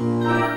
Música